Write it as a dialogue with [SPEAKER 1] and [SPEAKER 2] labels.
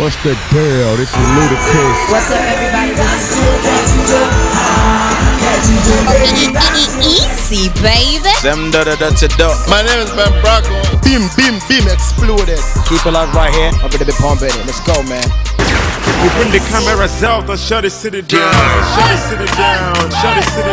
[SPEAKER 1] What's the deal? This is Ludacris.
[SPEAKER 2] What's up, everybody?
[SPEAKER 3] Easy, baby.
[SPEAKER 4] Them da da da da.
[SPEAKER 5] My name is Ben Bracco. Bim, bim, bim, exploded.
[SPEAKER 4] Keep it alive right here. I'm gonna be pumping it. Let's go, man.
[SPEAKER 6] We bring the cameras out I shut the city down. Shut the city